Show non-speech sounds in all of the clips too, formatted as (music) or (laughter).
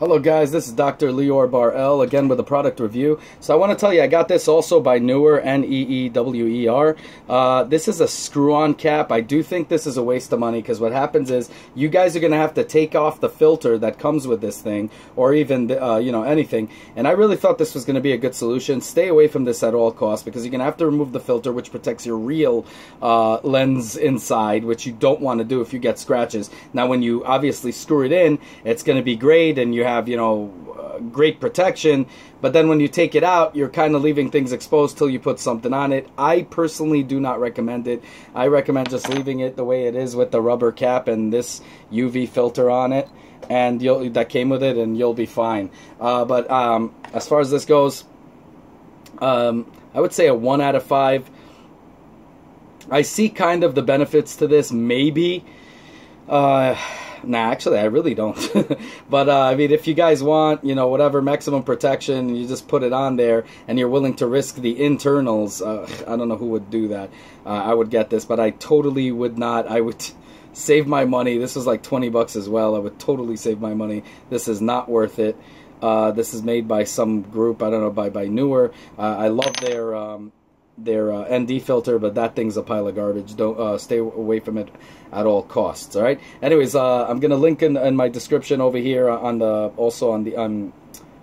Hello guys, this is Dr. Lior Bar-El again with a product review. So I want to tell you, I got this also by Neewer, N-E-E-W-E-R. Uh, this is a screw-on cap. I do think this is a waste of money because what happens is you guys are going to have to take off the filter that comes with this thing or even, uh, you know, anything. And I really thought this was going to be a good solution. Stay away from this at all costs because you're going to have to remove the filter which protects your real uh, lens inside, which you don't want to do if you get scratches. Now when you obviously screw it in, it's going to be great and you have, you know, uh, great protection. But then when you take it out, you're kind of leaving things exposed till you put something on it. I personally do not recommend it. I recommend just leaving it the way it is with the rubber cap and this UV filter on it. And you'll, that came with it, and you'll be fine. Uh, but um, as far as this goes, um, I would say a one out of five. I see kind of the benefits to this, maybe. Uh, Nah, actually, I really don't. (laughs) but uh, I mean, if you guys want, you know, whatever maximum protection, you just put it on there, and you're willing to risk the internals. Uh, I don't know who would do that. Uh, I would get this, but I totally would not. I would (laughs) save my money. This was like 20 bucks as well. I would totally save my money. This is not worth it. Uh, this is made by some group. I don't know by by Neewer. Uh, I love their. Um, their uh, ND filter, but that thing's a pile of garbage. Don't uh, stay away from it at all costs. All right. Anyways, uh, I'm gonna link in, in, my description over here on the also on the on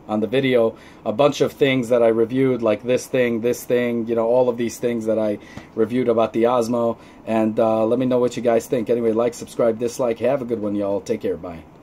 on the video a bunch of things that I reviewed, like this thing, this thing, you know, all of these things that I reviewed about the Osmo. And uh, let me know what you guys think. Anyway, like, subscribe, dislike. Have a good one, y'all. Take care. Bye.